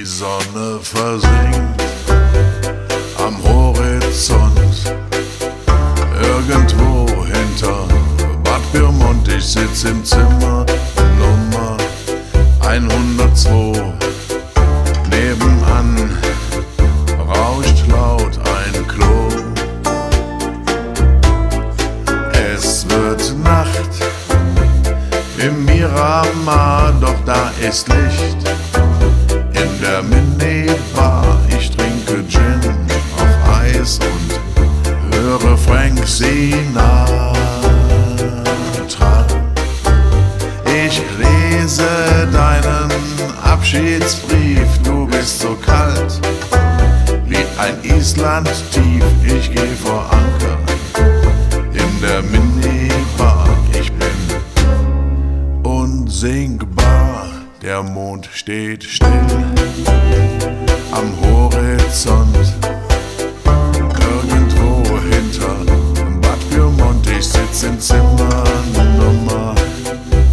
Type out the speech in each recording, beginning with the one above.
Die Sonne versinkt am Horizont, irgendwo hinter Bad Pyrmont. Ich sitz im Zimmer Nummer 102. Nebenan rauscht laut ein Klo. Es wird Nacht im Miramar, doch da ist Licht der Minibar. Ich trinke Gin auf Eis und höre Frank Sinatra. Ich lese deinen Abschiedsbrief, du bist so kalt wie ein Island tief. Ich Der Mond steht still am Horizont. Irgendwo hinter Bad Pyrmont. Ich sitz im Zimmer Nummer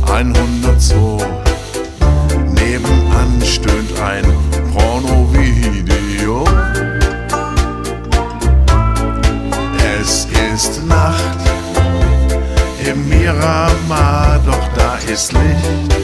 102. Nebenan stöhnt ein Porno-Video. Es ist Nacht im Miramar, doch da ist Licht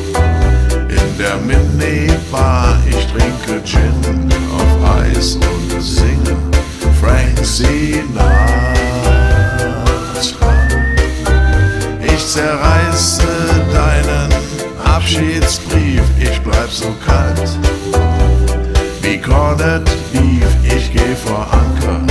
Abschiedsbrief, ich bleib so kalt wie Corned Beef. Ich geh vor Anker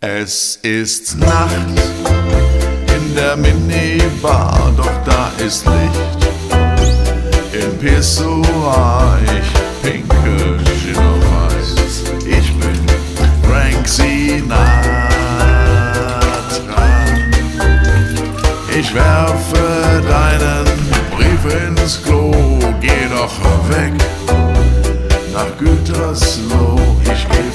Es ist Nacht in der Minibar, doch da ist Licht. Im Pissoir, ich pinke Gin Eis. Ich bin Frank Sinatra. Ich werfe deinen Brief ins Klo, geh doch weg nach Gütersloh. Ich geh